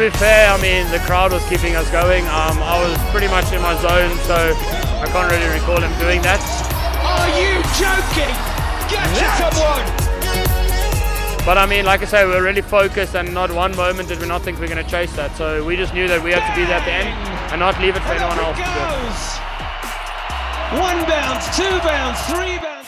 be fair, I mean, the crowd was keeping us going. Um, I was pretty much in my zone, so I can't really recall him doing that. Are you joking? Get someone! But I mean, like I say, we are really focused, and not one moment did we not think we are going to chase that. So we just knew that we had to be there at the end and not leave it for anyone else to. One bounce, two bounce, three bounce.